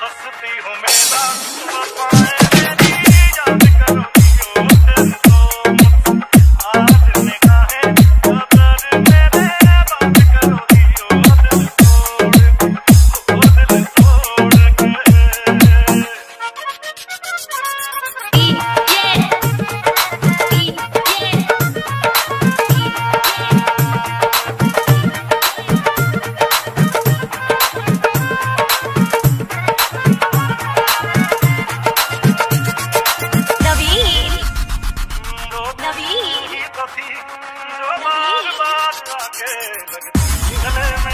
हंसती हूँ मेरा थी मेरे